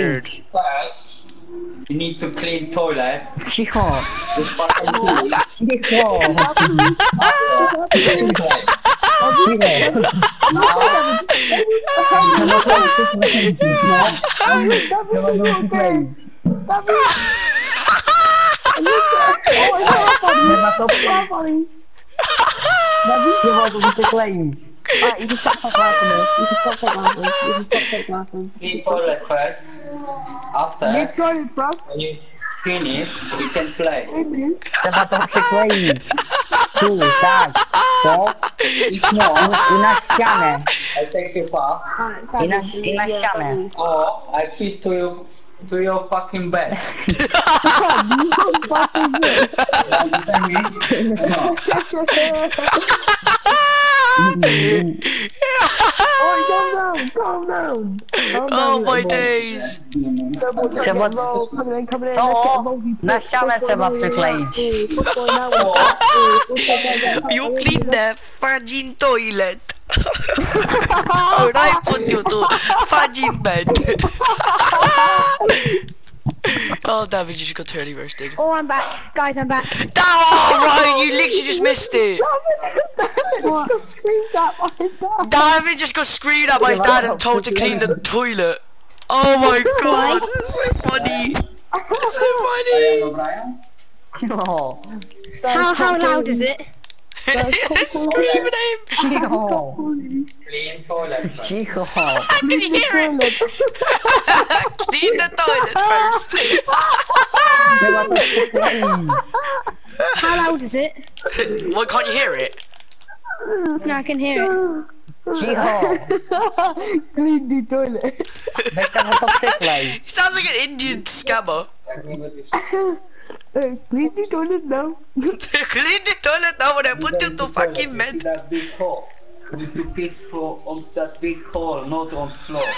bird. First, you need to clean toilet. Cicho. Just fucking do it. Cicho. Trzeba było przykleić. Trzeba to przykleić. Trzeba to przykleić. Alright, you can stop fucking laughing now. You can stop fucking laughing. You can stop fucking laughing. Clean toilet first. After, Get started, bro. when you finish, you can play. Trzeba to przykleić. Tu, tak. To i no, i na ścianę. I take you far. Alright, I na, Kevin, i na yeah, ścianę. Or I piss to you to your fucking bed. Understand me? No. Alright, calm down, calm down. Calm Oh down, oh, oh, my little boy. days. Little boy, Trzeba- let's get roll. Coming in, coming in. To Let's get roll. na ścianę trzeba przykleić. What's going on? What's going on? You clean the fudging toilet. Or I put you to fudging bed. oh, David you just got totally roasted. Oh, I'm back. Guys, I'm back. Oh, Ryan, you literally just missed it. What? Just screamed at my dad. David just got screamed at by his dad and told to clean the toilet. Oh my god, that's so funny. That's so funny. Brian? No. How how loud is it? Screaming at him. Cicho. Clean toilet first. Cicho. I can hear it. Clean the toilet first. Trzeba to przykleić. How loud is it? Why can't you hear it? No, I can hear it. Cicho. Clean the toilet. Weź tam to przyklej. He sounds like an Indian scammer. Hey, clean the toilet now. clean the toilet now when I put you to fucking bed. That big hole. You to piss for on that big hole, not on floor.